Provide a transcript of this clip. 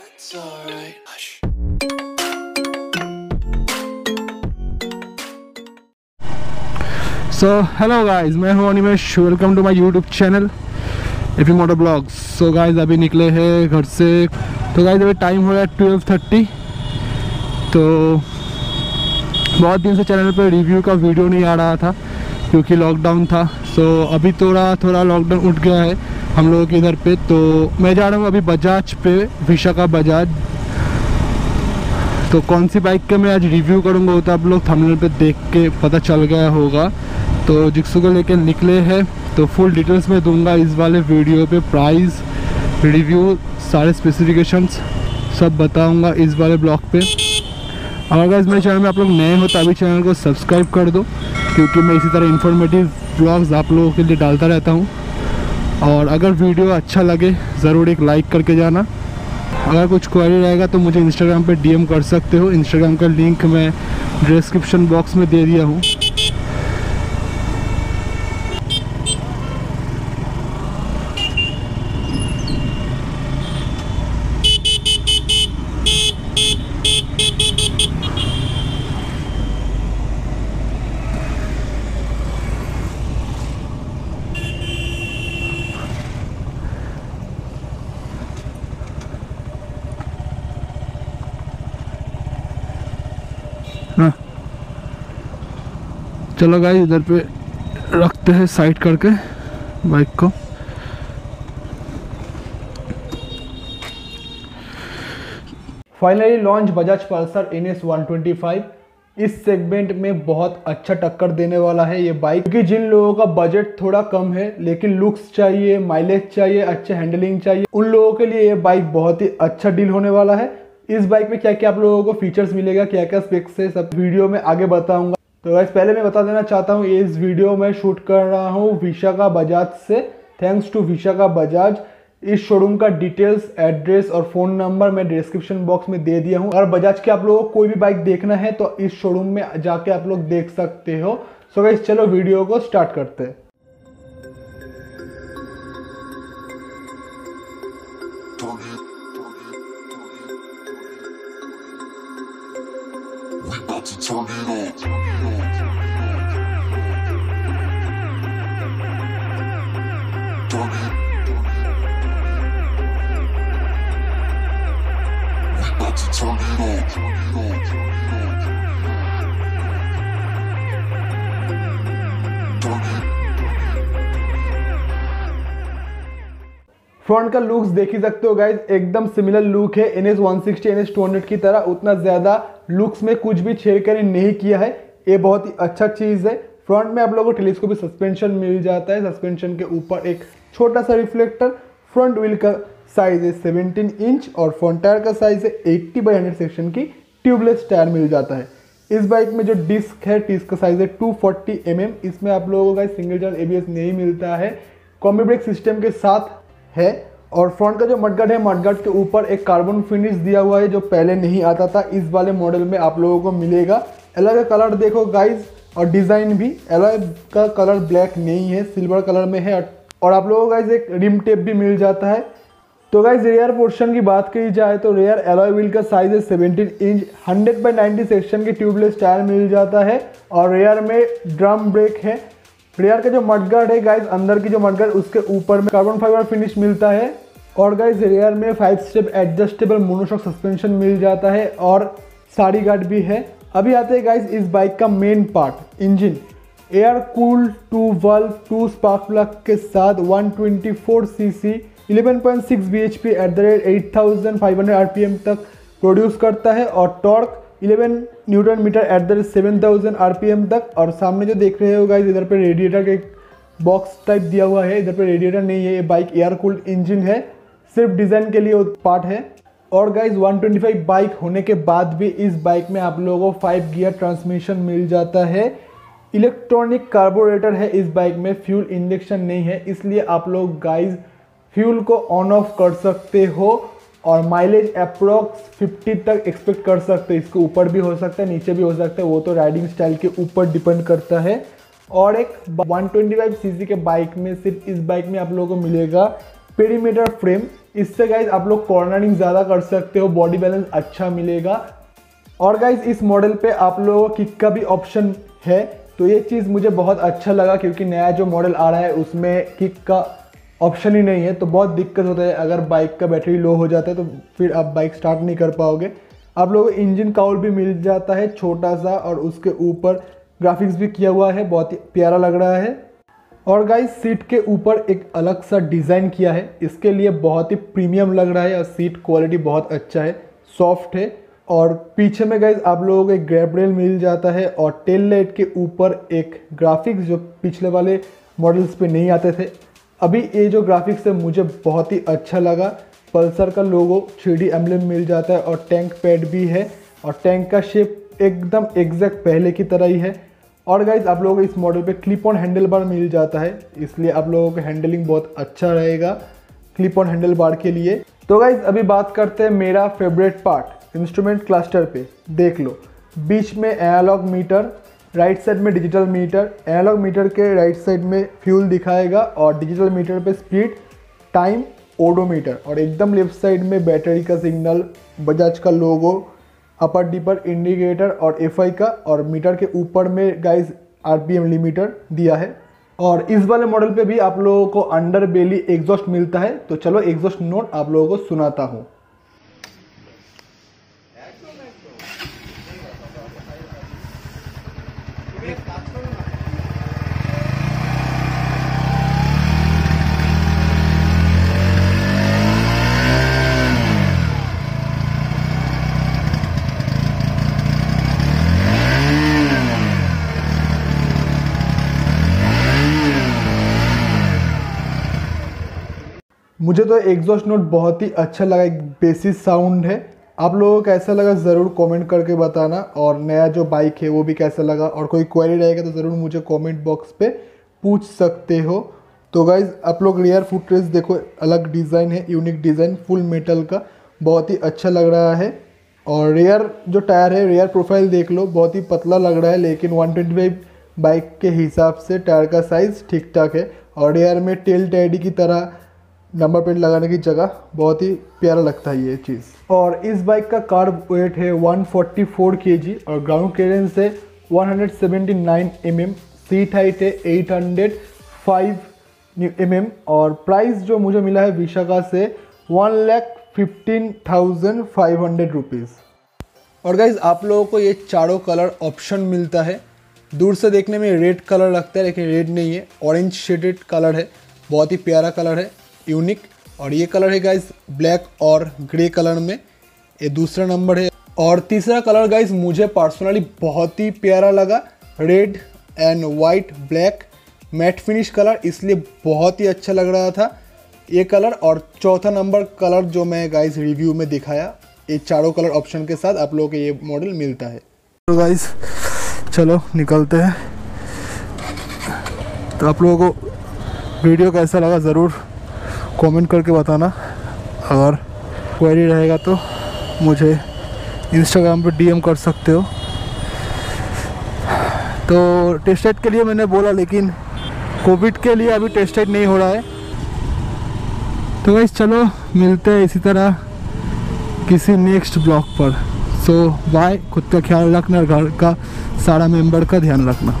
It's alright. Hush. So hello guys मैं हूँ Animesh welcome to my YouTube channel AP motor blogs so guys अभी निकले हैं घर से। तो गाइस अभी टाइम हो रहा है ट्वेल्व थर्टी तो बहुत दिन से चैनल पर रिव्यू का वीडियो नहीं आ रहा था, क्योंकि लॉकडाउन था। सो अभी थोड़ा थोड़ा लॉकडाउन उठ गया है। हम लोगों के इधर पे तो मैं जा रहा हूँ अभी बजाज पे, विशाखा बजाज। तो कौन सी बाइक का मैं आज रिव्यू करूँगा, वो तो आप लोग थंबनेल पे देख के पता चल गया होगा। तो जिक्सू को लेके निकले हैं तो फुल डिटेल्स मैं दूँगा इस वाले वीडियो पे प्राइस रिव्यू सारे स्पेसिफिकेशंस सब बताऊँगा इस वाले ब्लॉग पे। अगर guys, मेरे चैनल में आप लोग नए हो तो अभी चैनल को सब्सक्राइब कर दो, क्योंकि मैं इसी तरह इन्फॉर्मेटिव ब्लॉग्स आप लोगों के लिए डालता रहता हूँ। और अगर वीडियो अच्छा लगे, ज़रूर एक लाइक करके जाना। अगर कुछ क्वारी रहेगा तो मुझे इंस्टाग्राम पे डीएम कर सकते हो। इंस्टाग्राम का लिंक मैं डिस्क्रिप्शन बॉक्स में दे दिया हूँ। चलो गाइस इधर पे रखते हैं साइड करके बाइक को। Finally launch Bajaj Pulsar N S इस सेगमेंट में बहुत अच्छा टक्कर देने वाला है ये बाइक क्योंकि जिन लोगों का बजट थोड़ा कम है, लेकिन लुक्स चाहिए माइलेज चाहिए, अच्छे हैंडलिंग चाहिए, उन लोगों के लिए ये बाइक बहुत ही अच्छा डील होने वाला है। इस बाइक में क्या क्या आप लोगों को फीचर्स मिलेगा क्या क्या स्पेक्स है, सब वीडियो में आगे बताऊँगा। तो वैसे पहले मैं बता देना चाहता हूँ, इस वीडियो में शूट कर रहा हूँ विशाखा बजाज से। थैंक्स टू विशाखा बजाज इस शोरूम का डिटेल्स एड्रेस और फ़ोन नंबर मैं डिस्क्रिप्शन बॉक्स में दे दिया हूँ। अगर बजाज के आप लोगों को कोई भी बाइक देखना है तो इस शोरूम में जाके आप लोग देख सकते हो। सो गाइस चलो वीडियो को स्टार्ट करते हैं। About to turn it on. Front का लुक्स देख ही सकते हो गाइज़ एकदम सिमिलर लुक है. N S one sixty N S two hundred की तरह, उतना ज़्यादा लुक्स में कुछ भी छेड़खानी नहीं किया है ये बहुत ही अच्छा चीज़ है। फ्रंट में आप लोगों को टेलीस्कोपिक सस्पेंशन मिल जाता है सस्पेंशन के ऊपर एक छोटा सा रिफ्लेक्टर फ्रंट व्हील का साइज़ है 17 इंच और फ्रंट टायर का साइज़ है 80 बाई हंड्रेड सेक्शन की ट्यूबलेस टायर मिल जाता है। इस बाइक में जो डिस्क है डिस्क का साइज़ है 240 फोर्टी mm, इसमें आप लोगों का सिंगल चैनल एबीएस नहीं मिलता है। कॉम्बी ब्रेक सिस्टम के साथ है। और फ्रंट का जो मडगार्ड है मडगार्ड के ऊपर एक कार्बन फिनिश दिया हुआ है जो पहले नहीं आता था। इस वाले मॉडल में आप लोगों को मिलेगा। का कलर देखो गाइज़ और डिज़ाइन भी। एलॉय का कलर ब्लैक नहीं है सिल्वर कलर में है। और आप लोगों को गाइज़ एक रिम टेप भी मिल जाता है। तो गाइज़ रेयर पोर्शन की बात की जाए तो रेयर एलॉय व्हील का साइज़ है 17 इंच 100 बाई 90 सेक्शन की ट्यूबलेस टायर मिल जाता है। और रेयर में ड्रम ब्रेक है। रेयर का जो मडगार्ड है गाइज़ अंदर की जो मडगार्ड उसके ऊपर में कार्बन फाइबर फिनिश मिलता है। और गाइज़ रेयर में five step adjustable monoshock suspension मिल जाता है और साड़ी गार्ड भी है। अभी आते हैं गाइज़ इस बाइक का main part engine air cool two valve two spark plug के साथ 124 CC 11.6 bhp at the rate 8500 RPM तक प्रोड्यूस करता है और torque 11 newton metre at the rate 7000 RPM तक। और सामने जो देख रहे हो गाइज़ इधर पे रेडिएटर का एक बॉक्स टाइप दिया हुआ है। इधर पे रेडिएटर नहीं है, ये बाइक एयर कूल्ड इंजन है। सिर्फ़ डिज़ाइन के लिए पार्ट है। और गाइज़ 125 बाइक होने के बाद भी इस बाइक में आप लोगों को फाइव गियर ट्रांसमिशन मिल जाता है। इलेक्ट्रॉनिक कार्बोरेटर है इस बाइक में फ्यूल इंजेक्शन नहीं है। इसलिए आप लोग गाइज़ फ्यूल को ऑन ऑफ़ कर सकते हो। और माइलेज अप्रोक्स 50 तक एक्सपेक्ट कर सकते हैं। इसके ऊपर भी हो सकता है, नीचे भी हो सकता है। वो तो राइडिंग स्टाइल के ऊपर डिपेंड करता है। और एक 125 सीसी के बाइक में सिर्फ़ इस बाइक में आप लोगों को मिलेगा पेरीमीटर फ्रेम इससे गाइज़ आप लोग कॉर्नरिंग ज़्यादा कर सकते हो बॉडी बैलेंस अच्छा मिलेगा। और गाइज़ इस मॉडल पे आप लोगों को किक का भी ऑप्शन है तो ये चीज़ मुझे बहुत अच्छा लगा, क्योंकि नया जो मॉडल आ रहा है, उसमें किक का ऑप्शन ही नहीं है तो बहुत दिक्कत होता है। अगर बाइक का बैटरी लो हो जाता है तो फिर आप बाइक स्टार्ट नहीं कर पाओगे। आप लोगों को इंजन काउल भी मिल जाता है छोटा सा, और उसके ऊपर ग्राफिक्स भी किया हुआ है, बहुत ही प्यारा लग रहा है। और गाइस सीट के ऊपर एक अलग सा डिज़ाइन किया है। इसके लिए बहुत ही प्रीमियम लग रहा है, और सीट क्वालिटी बहुत अच्छा है सॉफ्ट है। और पीछे में गाइज़ आप लोगों को एक ग्रैप रेल मिल जाता है, और टेल लाइट के ऊपर एक ग्राफिक्स जो पिछले वाले मॉडल्स पे नहीं आते थे अभी ये जो ग्राफिक्स है, मुझे बहुत ही अच्छा लगा। पल्सर का लोगो थ्री डी मिल जाता है और टैंक पैड भी है। और टैंक का शेप एकदम एग्जैक्ट पहले की तरह ही है। और गाइज़ आप लोगों को इस मॉडल पे क्लिप ऑन हैंडल बार मिल जाता है। इसलिए आप लोगों का हैंडलिंग बहुत अच्छा रहेगा क्लिप ऑन हैंडल बार के लिए। तो गाइज़ अभी बात करते हैं मेरा फेवरेट पार्ट इंस्ट्रूमेंट क्लस्टर पे। देख लो, बीच में एनालॉग मीटर राइट साइड में डिजिटल मीटर, एनालॉग मीटर के राइट साइड में फ्यूल दिखाएगा और डिजिटल मीटर पे स्पीड टाइम ओडोमीटर और एकदम लेफ़्ट साइड में बैटरी का सिग्नल, बजाज का लोगो, अपर डिपर इंडिकेटर और एफआई का और मीटर के ऊपर में गाइस आरपीएम लिमिटर दिया है। और इस वाले मॉडल पे भी आप लोगों को अंडर बेली एग्जॉस्ट मिलता है। तो चलो एग्जॉस्ट नोट आप लोगों को सुनाता हूँ। मुझे तो एग्जॉस्ट नोट बहुत ही अच्छा लगा, एक बेसिस साउंड है। आप लोगों को कैसा लगा ज़रूर कमेंट करके बताना, और नया जो बाइक है वो भी कैसा लगा, और कोई क्वेरी रहेगा तो ज़रूर मुझे कमेंट बॉक्स पे पूछ सकते हो। तो गाइज़ आप लोग रियर फुटरेस देखो, अलग डिज़ाइन है यूनिक डिज़ाइन फुल मेटल का, बहुत ही अच्छा लग रहा है। और रेयर जो टायर है रेयर प्रोफ़ाइल देख लो, बहुत ही पतला लग रहा है, लेकिन 125 बाइक के हिसाब से टायर का साइज़ ठीक ठाक है। और रेयर में टेल टैडी की तरह नंबर प्लेट लगाने की जगह बहुत ही प्यारा लगता है ये चीज़। और इस बाइक का कार वेट है 144 फोर्टी और ग्राउंड क्लियरेंस है 179 mm सीट हाइट है 805 mm और प्राइस जो मुझे मिला है विशाखा से one lakh fifteen thousand five hundred rupees और गाइज़ आप लोगों को ये चारों कलर ऑप्शन मिलता है। दूर से देखने में रेड कलर लगता है, लेकिन रेड नहीं है। ऑरेंज शेडेड कलर है, बहुत ही प्यारा कलर है। यूनिक और ये कलर है गाइज़ ब्लैक और ग्रे कलर में। ये दूसरा नंबर है। और तीसरा कलर गाइज़ मुझे पर्सनली बहुत ही प्यारा लगा। Red and white black matte finish colour इसलिए बहुत ही अच्छा लग रहा था ये कलर और चौथा नंबर कलर जो मैं गाइज़ रिव्यू में दिखाया, ये चारों कलर ऑप्शन के साथ आप लोगों को ये मॉडल मिलता है। तो गाइज़ चलो निकलते हैं। तो आप लोगों को वीडियो कैसा लगा ज़रूर कमेंट करके बताना। अगर क्वेरी रहेगा तो मुझे इंस्टाग्राम पे डीएम कर सकते हो। तो टेस्ट राइड के लिए मैंने बोला, लेकिन कोविड के लिए अभी टेस्ट राइड नहीं हो रहा है। तो वैसे चलो, मिलते हैं इसी तरह किसी नेक्स्ट ब्लॉग पर। सो बाय खुद का ख्याल रखना, घर का सारा मेंबर का ध्यान रखना।